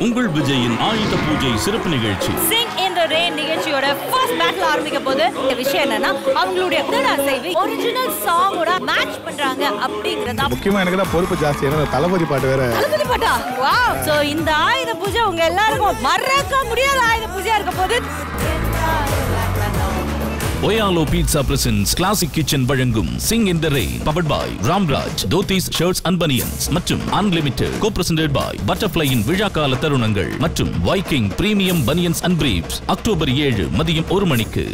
உங்கள் விஜயின் ஆயுத பூஜை சிறப்பு நிகழ்ச்சி. சிங் இன் த ரெயின் நிகழ்ச்சியோட ஃபர்ஸ்ட் பேட்டில் ஆரம்பிக்க போது இந்த விஷயம் என்னன்னா அவங்களுடைய முதல் அசைவு ஒரிஜினல் சாங்கோட மேட்ச் பண்றாங்க அப்படிங்கறதா. முக்கியமா எனக்கு தான் பொறுப்பு ஜாஸ்தி ஏன்னா இந்த தளபதி பாட்டு வேற. தளபதி பாட்டா? வாவ் சோ இந்த ஆயுத பூஜை உங்க எல்லாருக்கும் மறக்க முடியாத ஆயுத பூஜையா இருக்க போது Oyalo pizza presents classic kitchen வழங்கும் sing in the rain powered by Ramraj dhotis shirts and banians மற்றும் அன்லிமிட்டெட் கோ பிரசன்டட் பாய் பட்டர்ஃபிளையின் விழாக்கால தருணங்கள் மற்றும் Viking premium banians and briefs October ஏழு மதியம் ஒரு மணிக்கு.